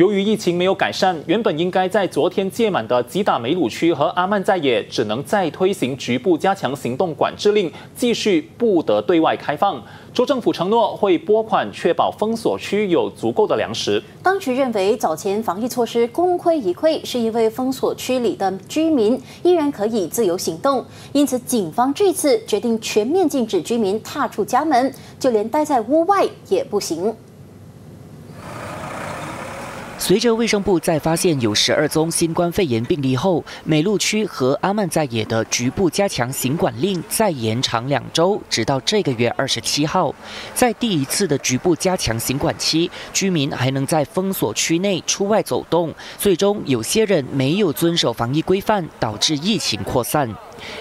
由于疫情没有改善，原本应该在昨天届满的吉打梅鲁区和阿曼在野，只能再推行局部加强行动管制令，继续不得对外开放。州政府承诺会拨款确保封锁区有足够的粮食。当局认为早前防疫措施功亏一篑，是因为封锁区里的居民依然可以自由行动，因此警方这次决定全面禁止居民踏出家门，就连待在屋外也不行。随着卫生部在发现有十二宗新冠肺炎病例后，美陆区和阿曼在野的局部加强行管令再延长两周，直到这个月二十七号。在第一次的局部加强行管期，居民还能在封锁区内出外走动。最终，有些人没有遵守防疫规范，导致疫情扩散。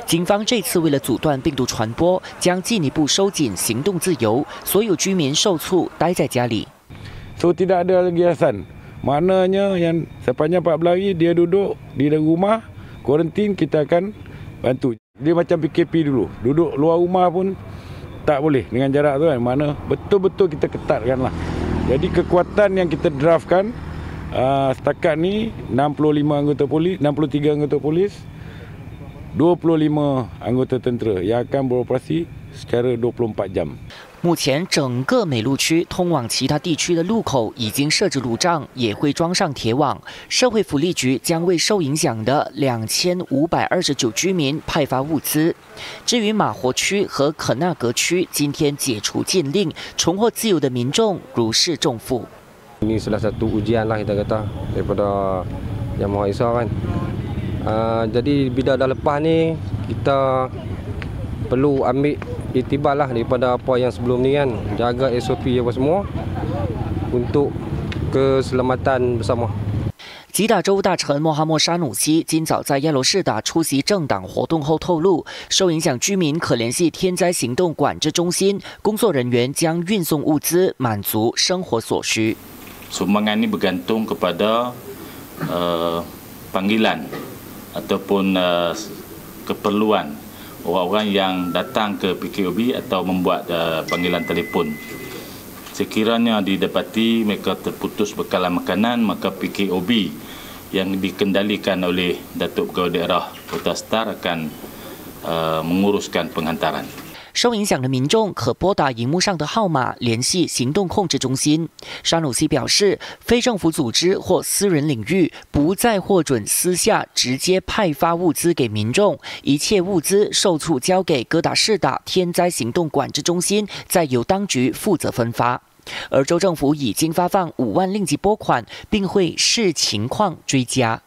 警方这次为了阻断病毒传播，将进一步收紧行动自由，所有居民受促待在家里。So tidak ada lagi alasan. Maknanya yang sepanjang 14 hari dia duduk di dalam rumah, kuarantin kita akan bantu. Dia macam PKP dulu. Duduk luar rumah pun tak boleh dengan jarak tu kan. Mana betul-betul kita ketatkan lah. Jadi kekuatan yang kita draftkan uh, setakat ni 65 anggota polis, 63 anggota polis, 25 anggota tentera yang akan beroperasi secara 24 jam. 目前，整个美路区通往其他地区的路口已经设置路障，也会装上铁网。社会福利局将为受影响的两千五百二十九居民派发物资。至于马活区和肯纳格区，今天解除禁令，重获自由的民众如释重负。Ini salah satu ujian lah kita kata daripada yang telepani kita perlu ambil 吉打州大臣莫哈默沙努西今早在亚罗士达出席政党活动后透露，受影响居民可联系天灾行动管制中心，工作人员将运送物资，满足生活所需。Sumbangan ini bergantung kepada panggilan ataupun keperluan. orang-orang yang datang ke PKOB atau membuat uh, panggilan telefon. Sekiranya didapati mereka terputus bekalan makanan, maka PKOB yang dikendalikan oleh Datuk Pegawai Daerah Kota Star akan uh, menguruskan penghantaran. 受影响的民众可拨打荧幕上的号码联系行动控制中心。沙努西表示，非政府组织或私人领域不再获准私下直接派发物资给民众，一切物资受促交给哥打士打天灾行动管制中心，再由当局负责分发。而州政府已经发放五万令吉拨款，并会视情况追加。